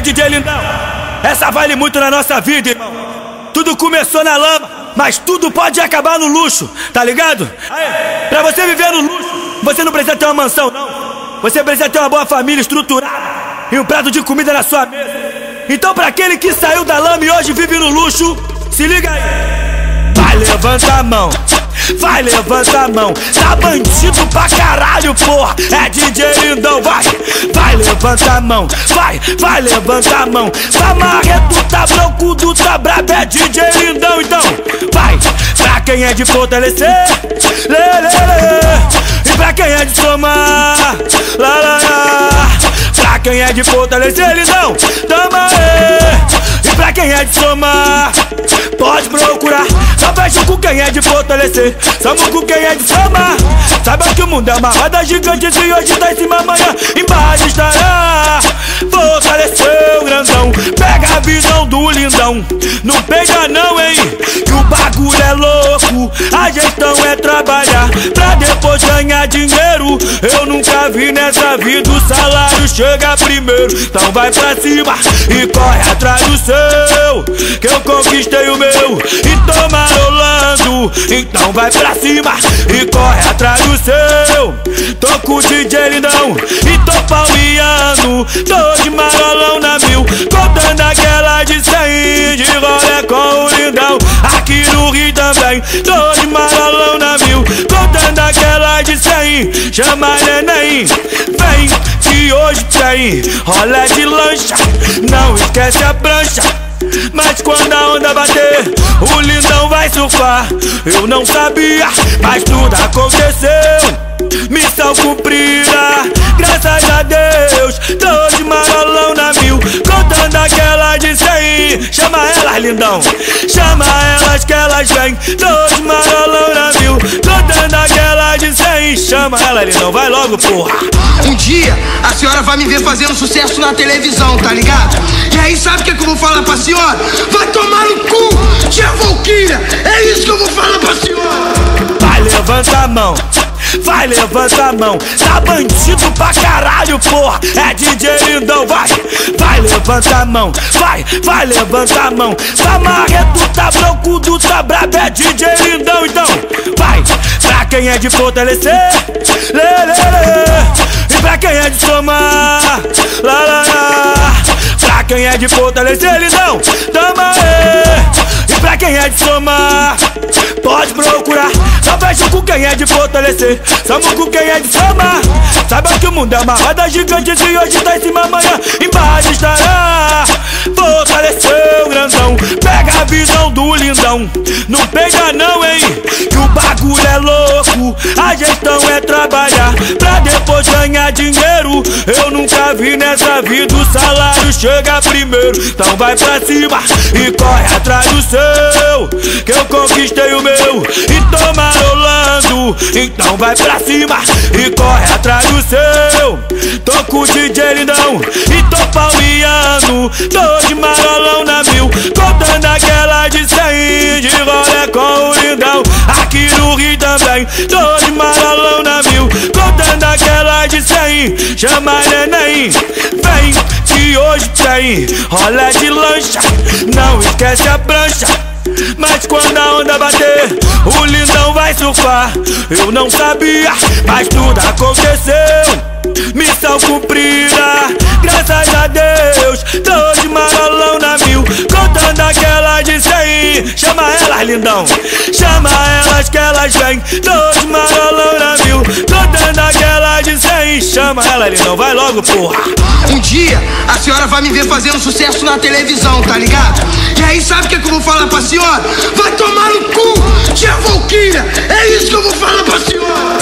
DJ Lindão. Essa vale muito na nossa vida, irmão. Tudo começou na lama, mas tudo pode acabar no luxo, tá ligado? Aí, pra você viver no luxo, você não precisa ter uma mansão, não. Você precisa ter uma boa família estruturada e um prato de comida na sua mesa. Então, pra aquele que saiu da lama e hoje vive no luxo, se liga aí. Vai, levanta a mão. Vai, levanta a mão. Tá bandido pra caralho, porra. É DJ lindão, vai. Vai, levanta a mão. Vai, vai, levanta a mão. Tá marreto, tá branco, tu tá brabo. É DJ lindão, então. Vai, pra quem é de fortalecer. Lê, lê, lê. E pra quem é de somar. Lá, lá, lá. Pra quem é de fortalecer, lindão. Tamo aí. E pra quem é de somar, pode procurar. Só fecha com quem é de fortalecer. Somos com quem é de somar. Saiba que o mundo é uma roda gigante. Se hoje tá em cima, amanhã embaixo estará. Fortaleceu, grandão. Pega a visão do lindão. Não pega, não, hein? Que o bagulho é louco. A gestão é trabalhar pra depois ganhar dinheiro. Eu nunca vi nessa vida o salário chega primeiro. Então vai pra cima e corre atrás do seu. Conquistei o meu e tô marolando. Então vai pra cima e corre atrás do seu. Tô com o DJ lindão e tô palmeando. Tô de marolão na mil, contando aquela de 100 de rolê com o lindão. Aqui no Rio também, tô de marolão na mil, contando aquela de 100. Chama neném, vem que hoje tem rolê de lancha. Não esquece a prancha. Mas quando a onda bater, o lindão vai surfar. Eu não sabia, mas tudo aconteceu. Missão cumprida, graças a Deus. Tô de marolão na mil, contando aquela de cem. Chama elas, lindão, chama elas que elas vêm. Tô de marolão na mil, cem. Chama ela, lindão, vai logo, porra. Um dia a senhora vai me ver fazendo sucesso na televisão, tá ligado? E aí sabe o que, que eu vou falar pra senhora? Vai tomar no cu, tia Volquilha! É isso que eu vou falar pra senhora! Vai, levanta a mão. Vai, levanta a mão. Tá bandido pra caralho, porra. É DJ lindão, vai. Vai, levanta a mão. Vai, vai, levanta a mão. Tá marreto, tá branco, tu tá brabo. É DJ quem é de fortalecer. Lê, lê, lê. E pra quem é de somar. Lá, lá, lá. Pra quem é de fortalecer, lindão. Tamo aí. E pra quem é de somar, pode procurar. Só fecha com quem é de fortalecer. Somos com quem é de somar. Saiba que o mundo é uma roda gigante. Se hoje tá em cima, amanhã embaixo estará. Fortaleceu, do lindão. Não pega, não, hein? Que o bagulho é louco. A gestão é trabalhar pra depois ganhar dinheiro. Eu nunca vi nessa vida o salário chega primeiro. Então vai pra cima e corre atrás do seu. Que eu conquistei o meu e tô marolando. Então vai pra cima e corre atrás do seu. Tô com o DJ lindão e tô palmeando. Tô de Tô de marolão na mil, contando aquela de 100. Chama neném, vem que hoje tem rolê de lancha. Não esquece a prancha. Mas quando a onda bater, o lindão vai surfar. Eu não sabia, mas tudo aconteceu. Missão cumprida, graças a Deus. Tô de marolão na mil, contando aquela de cem. Chama elas, lindão, Tô de marolão na mil, contando aquela de cem. Chama ela, lindão, vai logo, porra. Um dia a senhora vai me ver fazendo sucesso na televisão, tá ligado? E aí sabe o que, que eu vou falar pra senhora? Vai tomar no cu, tia Volquilha! É isso que eu vou falar pra senhora!